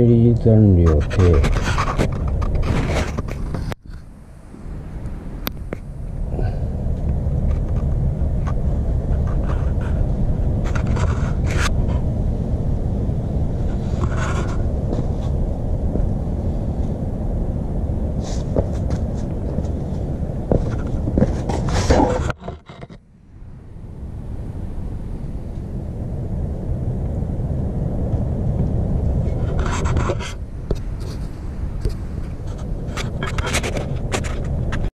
テリー残量低